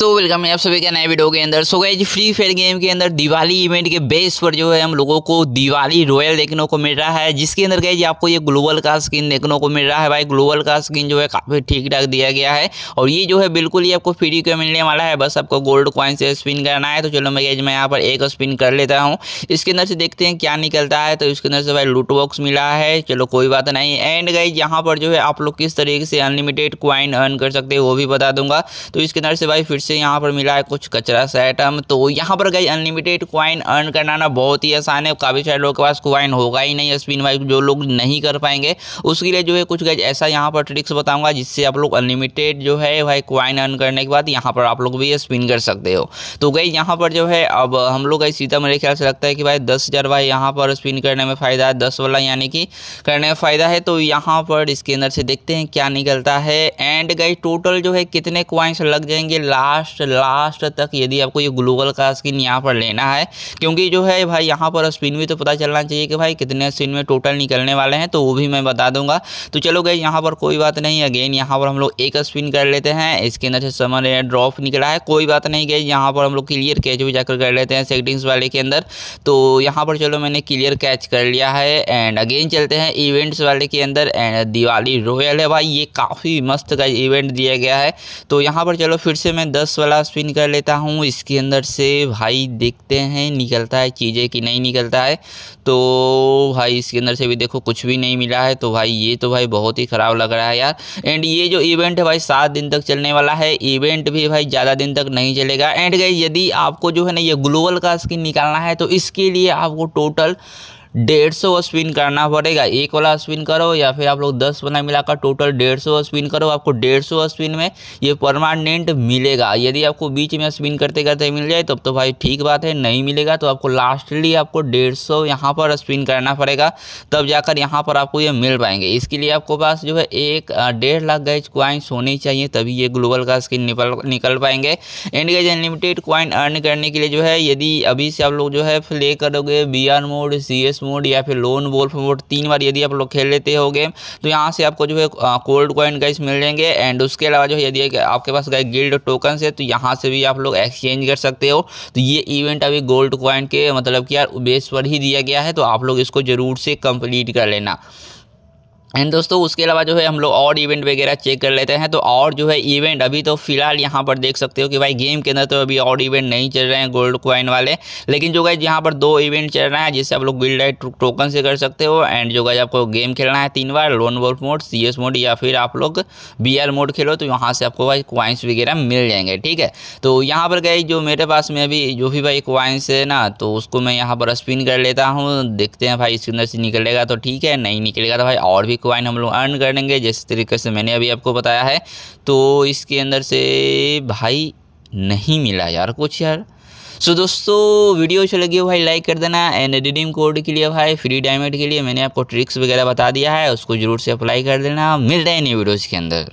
तो वेलकम है आप सभी का नए वीडियो के अंदर। सो गए फ्री फायर गेम के अंदर दिवाली इवेंट के बेस पर जो है हम लोगों को दिवाली रॉयल देखने को मिल रहा है। जिसके अंदर गए आपको ये ग्लोबल का स्किन देखने को मिल रहा है। भाई ग्लोबल का स्किन जो है काफ़ी ठीक ठाक दिया गया है। और ये जो है बिल्कुल ही आपको फ्री का मिलने वाला है। बस आपको गोल्ड कॉइन से स्पिन करना है। तो चलो मैं मैं यहाँ पर एक स्पिन कर लेता हूँ। इसके अंदर से देखते हैं क्या निकलता है। तो इसके अंदर से भाई लूट बॉक्स मिला है। चलो कोई बात नहीं। एंड गई यहाँ पर जो है आप लोग किस तरीके से अनलिमिटेड क्वाइन अर्न कर सकते हैं वो भी बता दूँगा। तो इसके अंदर से भाई फिर से यहाँ पर मिला है कुछ कचरा सा आइटम तो यहाँ पर गई अनलिमिटेड क्वाइन अर्न करना ना बहुत ही आसान है। काफ़ी सारे लोगों के पास क्वाइन होगा ही नहीं स्पिन वाइज जो लोग नहीं कर पाएँगे। उसके लिए जो है कुछ गई ऐसा यहाँ पर ट्रिक्स बताऊँगा जिससे आप लोग अनलिमिटेड जो है भाई क्वाइन अर्न करने के बाद यहाँ पर आप लोग भी स्पिन कर सकते हो। तो गई यहाँ पर जो है अब हम लोग गई सीधा मेरे ख्याल से लगता है कि भाई दस हज़ार भाई यहाँ पर स्पिन करने में फ़ायदा है, दस वाला यानी कि करने में फ़ायदा है। तो यहाँ पर इसके अंदर से देखते हैं क्या निकलता है। एंड गई टोटल जो है कितने क्वाइंस लग जाएँगे? लास्ट लास्ट तक तक यदि आपको ये ग्लोबल का स्किन यहाँ पर लेना है, क्योंकि जो है भाई यहाँ पर स्पिन भी तो पता चलना चाहिए कि भाई कितने स्पिन में टोटल निकलने वाले हैं तो वो भी मैं बता दूँगा। तो चलो गए यहाँ पर कोई बात नहीं अगेन यहाँ पर हम लोग एक स्पिन कर लेते हैं इसके अंदर से समर ड्रॉप निकला है, कोई बात नहीं गई यहाँ पर हम लोग क्लियर कैच भी जाकर कर लेते हैं सेटिंग्स वाले के अंदर। तो यहाँ पर चलो मैंने क्लियर कैच कर लिया है एंड अगेन चलते हैं इवेंट्स वाले के अंदर एंड दिवाली रॉयल है भाई, ये काफ़ी मस्त का इवेंट दिया गया है। तो यहाँ पर चलो फिर से मैं दस वाला स्पिन कर लेता हूँ। इसके अंदर से भाई देखते हैं, निकलता है चीज़ें कि नहीं निकलता है। तो भाई इसके अंदर से भी देखो, कुछ भी नहीं मिला है। तो भाई ये तो भाई बहुत ही ख़राब लग रहा है यार। एंड ये जो इवेंट है भाई, सात दिन तक चलने वाला है। इवेंट भी भाई ज़्यादा दिन तक नहीं चलेगा। एंड गई यदि आपको जो है ना ये ग्लोबल का स्किन निकालना है तो इसके लिए आपको टोटल डेढ़ सौ स्पिन करना पड़ेगा। एक वाला स्पिन करो या फिर आप लोग दस वाला मिलाकर टोटल डेढ़ सौ स्पिन करो। आपको डेढ़ सौ स्पिन में ये परमानेंट मिलेगा। यदि आपको बीच में स्पिन करते करते मिल जाए, तब तो भाई ठीक बात है, नहीं मिलेगा तो आपको लास्टली आपको डेढ़ सौ यहाँ पर स्पिन करना पड़ेगा। तब जाकर यहाँ पर आपको ये मिल पाएँगे। इसके लिए आपको पास जो है एक डेढ़ लाख गैज क्वाइंस होनी चाहिए, तभी ये ग्लोबल का स्किन निकल निकल पाएँगे। एंड गैज अनलिमिटेड क्वाइन अर्न करने के लिए जो है, यदि अभी से आप लोग जो है प्ले करोगे B R mode C mode या फिर लोन वोल्फ मोड तीन बार यदि आप लोग खेल लेते हो गेम तो यहाँ से आपको जो है कोल्ड कॉइन गाइस मिल जाएँगे। एंड उसके अलावा जो है, यदि आपके पास गए गिल्ड टोकन है तो यहाँ से भी आप लोग एक्सचेंज कर सकते हो। तो ये इवेंट अभी गोल्ड कॉइन के मतलब कि यार बेस पर ही दिया गया है तो आप लोग इसको ज़रूर से कंप्लीट कर लेना। एंड दोस्तों, उसके अलावा जो है, हम लोग और इवेंट वगैरह चेक कर लेते हैं। तो और जो है इवेंट अभी तो फ़िलहाल यहाँ पर देख सकते हो कि भाई गेम के अंदर तो अभी और इवेंट नहीं चल रहे हैं गोल्ड क्वाइन वाले। लेकिन जो गाइज़ यहाँ पर दो इवेंट चल रहा है, जिससे आप लोग बिल्ड लाइट टोकन से कर सकते हो। एंड जो गाइज़ आपको गेम खेलना है तीन बार lone wolf mode CS mode या फिर आप लोग बी मोड खेलो तो यहाँ से आपको भाई क्वाइंस वगैरह मिल जाएँगे, ठीक है? तो यहाँ पर गई जो मेरे पास में अभी जो भी भाई क्वाइंस है ना तो उसको मैं यहाँ पर स्पिन कर लेता हूँ। देखते हैं भाई इसके अंदर से निकलेगा तो ठीक है, नहीं निकलेगा तो भाई और भी क्वाइन हम लोग अर्न कर लेंगे जिस तरीके से मैंने अभी आपको बताया है। तो इसके अंदर से भाई नहीं मिला यार कुछ यार। सो so, दोस्तों वीडियो अच्छी लगी हो भाई लाइक कर देना। एंड रिडीम कोड के लिए भाई फ्री डायमंड के लिए मैंने आपको ट्रिक्स वगैरह बता दिया है उसको ज़रूर से अप्लाई कर देना। मिल मिलते हैं नई वीडियोज़ के अंदर।